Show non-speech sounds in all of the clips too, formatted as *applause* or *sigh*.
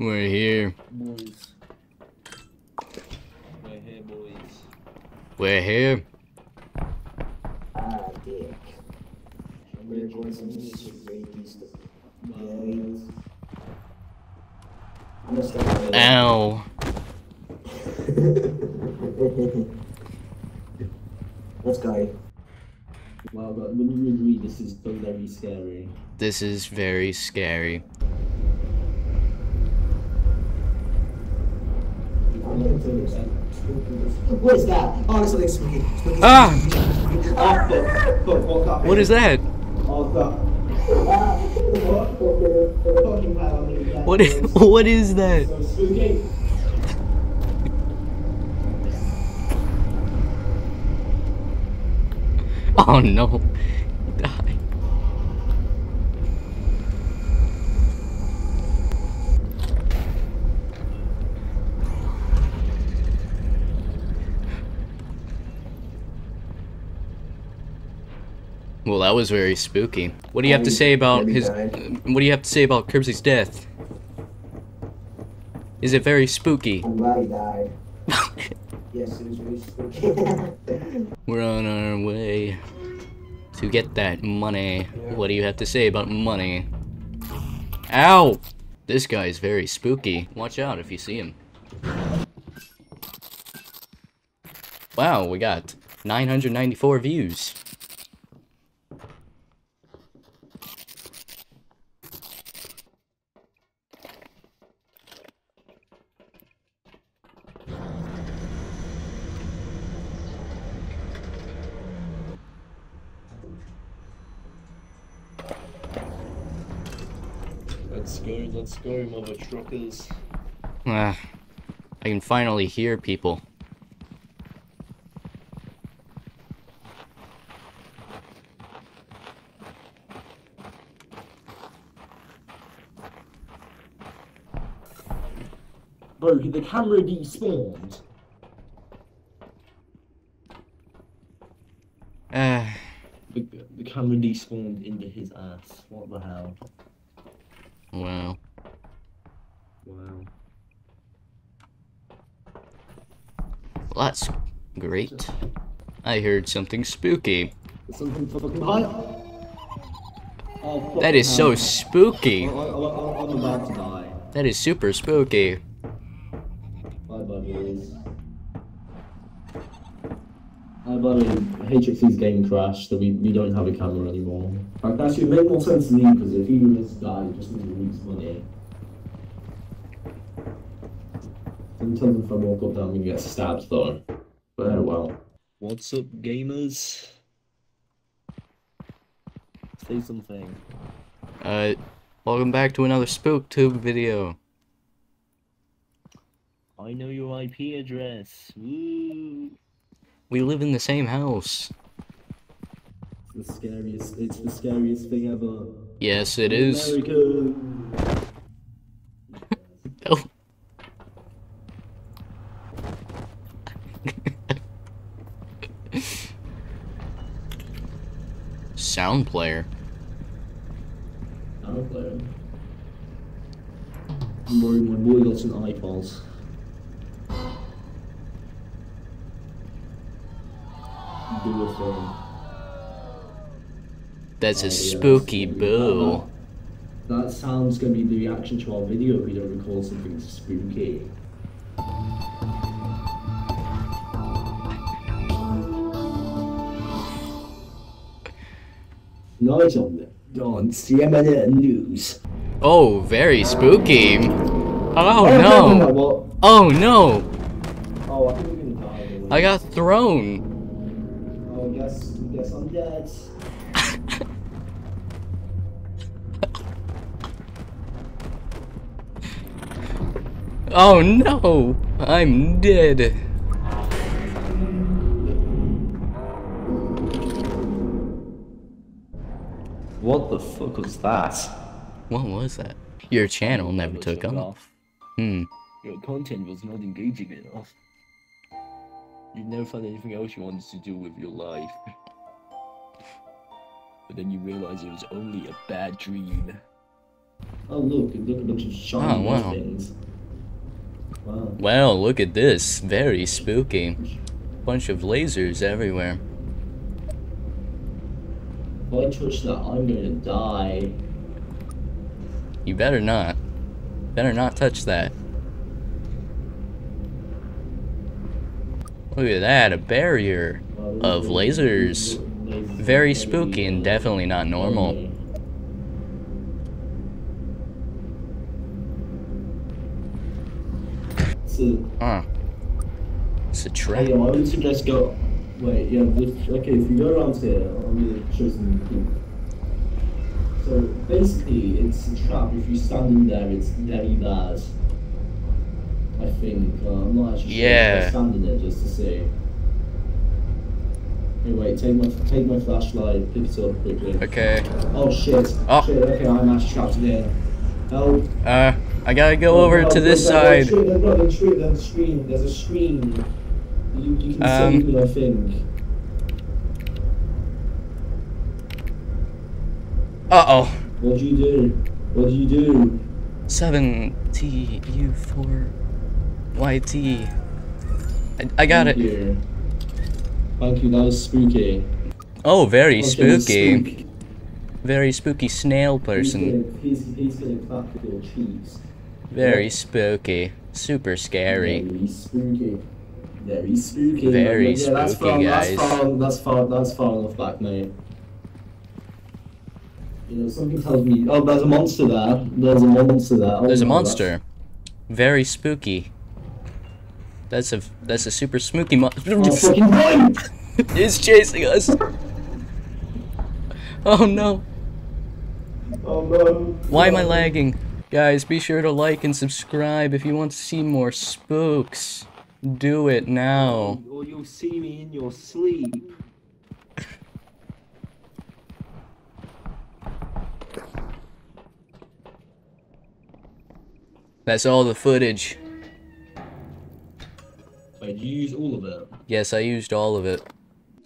We're here. Boys. We're here, boys. We're here. Ah, dick. We're going to need to break these berries. I'm gonna start. Ow. *laughs* Let's go. Wow, but when you agree, this is very scary. This is very scary. What is that? Oh, it's something spooky. spooky. Ah! Oh, fuck, fuck, what happened? What is that? Oh, fuck. Fucking hell, I'm gonna get What is, this. what is that? Oh no. Well, that was very spooky. What do you have to say about his? What do you have to say about Kirbzzy's death? Is it very spooky? I'm glad he died. *laughs* Yes, it was really spooky. *laughs* We're on our way to get that money. What do you have to say about money? Ow! This guy is very spooky. Watch out if you see him. Wow, we got 994 views. Let's go, let's go, mother truckers. Ah, I can finally hear people. Bro, the camera despawned. Ah, The, the camera despawned into his ass. What the hell? Wow. That's great. I heard something spooky. Something fucking high. Oh, fuck That is so spooky. I, I, I, I'm about to die. That is super spooky. Bye bye boys. Hi buddy, HXC's game crashed, so we, we don't have a camera anymore. Like, actually, it made more sense to me because if he would just die, he just needs to lose money. Sometimes if I walk up there, I'm gonna get stabbed though. But oh well. What's up, gamers? Say something. Uh, welcome back to another SpookTube video. I know your IP address. Woo! We live in the same house. It's the scariest. It's the scariest thing ever. Yes, it is. America. *laughs* Oh. Sound player. I don't play it. My boy got some iPods. Do a thing. That's Oh, a yeah, uh, spooky that's- boo. That, that sounds gonna be the reaction to our video if we don't record something spooky. Nice on CNN News. Oh, very spooky. Oh, oh no, no. Oh no. Oh, I think we're gonna die. though. I got thrown. Oh, guess, guess I'm dead. Oh no. I'm dead. What the fuck was that? What was that? Your channel never took off. Hmm. Your content was not engaging enough. You never found anything else you wanted to do with your life. But then you realize it was only a bad dream. Oh look, look a bunch of shiny Oh, wow. things. Wow. Wow, look at this. Very spooky. Bunch of lasers everywhere. If I touch that, I'm gonna die. You better not. Better not touch that. Look at that, a barrier. Of lasers. Very spooky and definitely not normal. Huh. It's a trap. I would suggest go. Wait, yeah, just, okay, if you go around here, I'm gonna show some people. So basically, it's a trap. If you stand in there, it's very bad. I think. Uh, I'm not actually sure. Yeah. I stand in it just to see. Hey, wait, take my take my flashlight, pick it up quickly. Okay. Oh shit. Oh. Shit, okay, I'm actually trapped in here. Help. Uh, I gotta go over Oh, to this no, no, side. There's no, no, there's screen, there's a screen, there's a screen. You, you can Um, save I think. Uh oh. What do you do? What do you do? 7TU4YT. I, I got Thank it. You. Thank you, that was spooky. Oh, very spooky. spook. Very spooky snail He's person. gonna, he's, he's gonna clap your cheeks. Very spooky. Super scary. Very spooky. Very spooky. Very yeah, that's spooky, far, guys. That's far, that's far, that's far enough back, mate. You know, something tells me. Oh, there's a monster there. There's a monster there. Oh, There's a monster. Very spooky. That's a that's a super spooky monster. Oh, it's chasing us. Oh no. Oh no. Why am I lagging? Guys, be sure to like and subscribe if you want to see more spooks. Do it now. Or you'll see me in your sleep. That's all the footage. Wait, did you use all of it? Yes, I used all of it.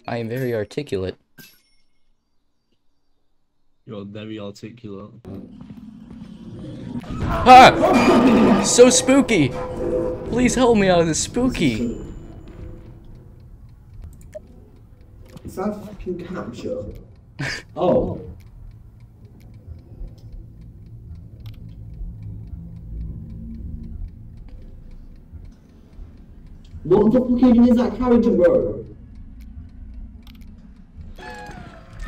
I am very articulate. You're very articulate. Ah! So spooky! Please help me out of this spooky. Is that fucking capture? *laughs* Oh. What the fuck even is that character, bro?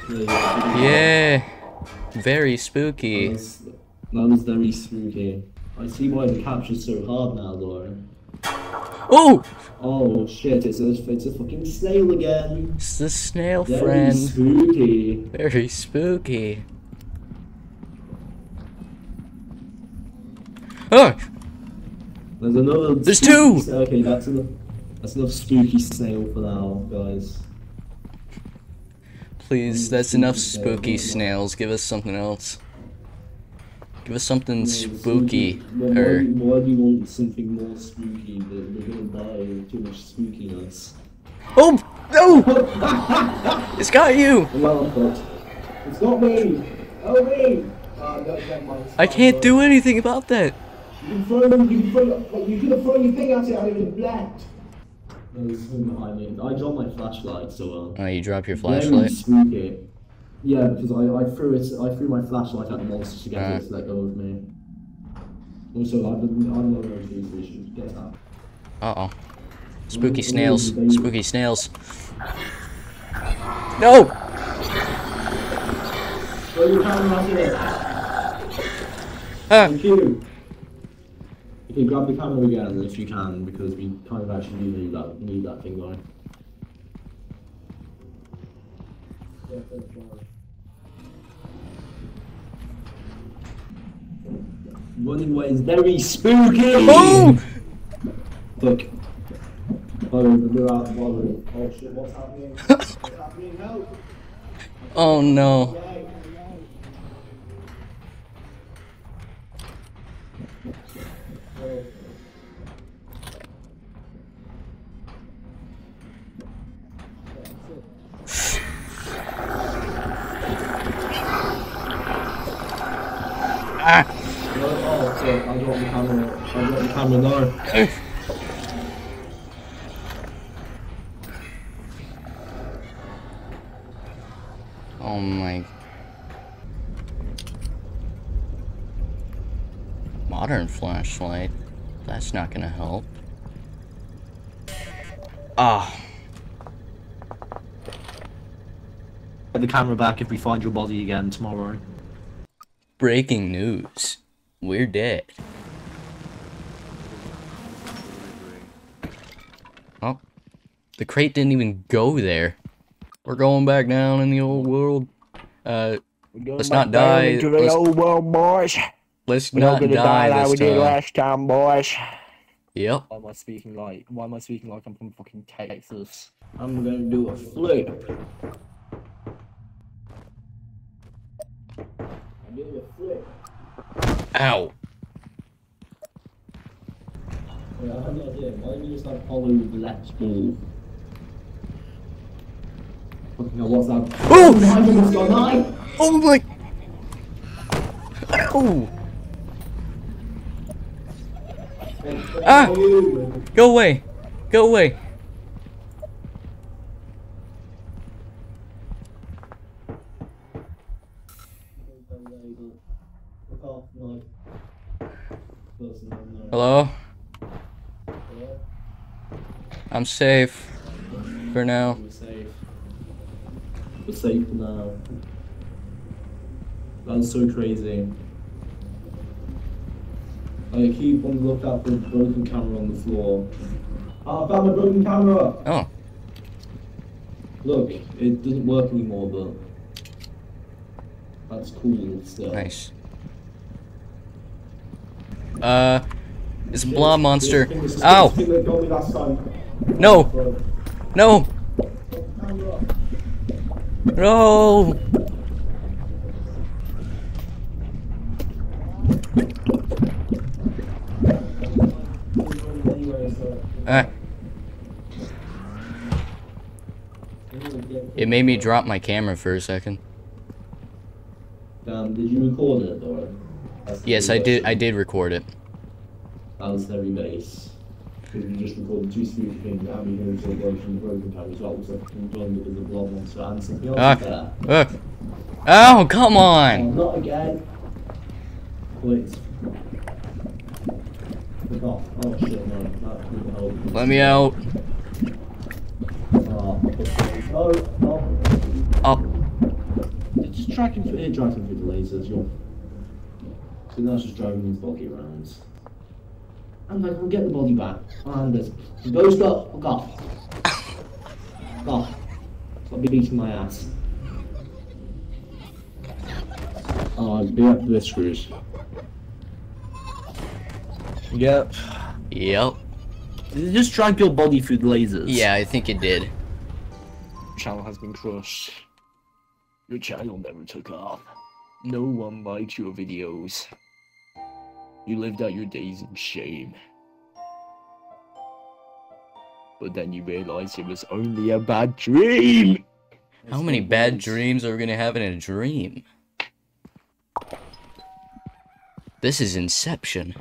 Yeah. Very spooky. That's, that was very spooky. I see why the capture's so hard now, though. Oh! Oh shit, it's a, it's a fucking snail again. It's the snail Very friend. spooky. Very spooky. Oh! There's another. There's two! Okay, that's enough. That's enough spooky snail for now, guys. Please, that's enough spooky snails. Give us something else. Give us something spooky. Why, why, Or why do you want something more spooky? We're, we're gonna die of too much spookiness. oh no! *laughs* It's got you. Well, I thought. It's not me! Oh me! Uh, no. I can't do anything about that. You can throw, you can throw, you could have thrown your thing at it and it would blacked. There's something behind me. I dropped my flashlight, so uh. Oh, you drop your Very flashlight. spooky. Yeah, because I, I threw it. I threw my flashlight at the monster to get Ah. it to let go of me. Also, I don't, I don't know where to do this. should Get that. Uh oh. Spooky snails. Spooky snails. No! Throw your camera at it. Ah! Thank you. Okay, grab the camera again if you can, because we kind of actually do need that need that thing going. Running away is very spooky. Oh! Look. Oh, we're out. Oh, Oh shit, what's happening? *laughs* what's happening? Help! Oh no. Oh. The camera now. Oh my. Modern flashlight. That's not gonna help. Ah, Get the camera back if we find your body again tomorrow. Breaking news. We're dead. Oh, the crate didn't even go there. We're going back down in the old world. Uh, Let's not die. Into the Let's- old world, boys. let's We're not not gonna die die like we this did last time, boys. Yep. Why am I speaking like? Why am I speaking like I'm from fucking Texas? I'm gonna do a flip. I'm doing a flip. Ow. Wait, I have no idea. Why don't you just like follow the left ball? Fucking hell, what's that? Oh! Behind him, it's gone nine! Oh my. Ow. Ah! Go away. Go away. Look off, no. Person, no. Hello? Hello? I'm safe. For now. We're safe. We're safe now. That's so crazy. I keep on the lookout for the broken camera on the floor. Oh, I found my broken camera! Oh. Look, it doesn't work anymore, but that's cool still. Nice. Uh. It's a blob monster. This Ow! this thing that got me last time. No! No! No! Ah. It made me drop my camera for a second. Um, did you record it, or? Yes, I did. I did record it. Heavy bass. Because we just recorded two stupid things that having hearing so broken, broken camera as well. Like fucking John with the blob monster and something else Ah. there. Oh, come Oh, on! not again. Please. Look off. Oh shit, no. That help. Let me out. Oh, no, no. Up. It's just tracking through, it him through the lasers, you're... So now it's just driving his body around. I'm like, we'll get the body back. And there's... Ghost up! Fuck off! Fuck off. Stop beating my ass. Oh, be up this screws. Yep. Yep. Did it just drag your body through the lasers? Yeah, I think it did. Channel has been crushed. Your channel never took off. No one liked your videos. You lived out your days in shame. But then you realized it was only a bad dream. How many bad dreams are we gonna have in a dream? This is Inception.